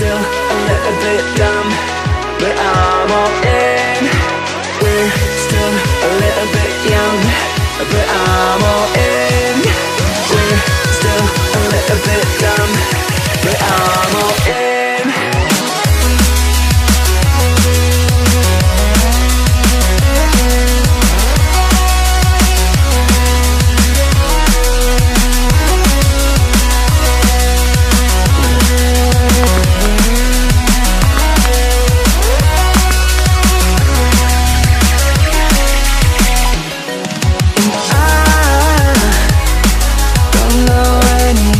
still a little bit dumb, but I'm all in. We're still a little bit young, but I'm all in. We're still a little bit Don't know any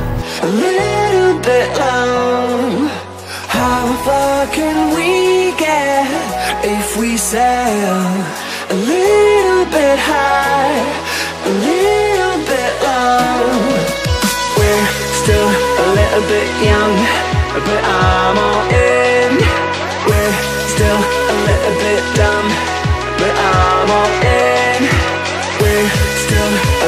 a little bit long. How far can we get if we sail a little bit high, a little bit low We're still a little bit young, but I'm all in. We're still a little bit dumb, but I'm all in. We're still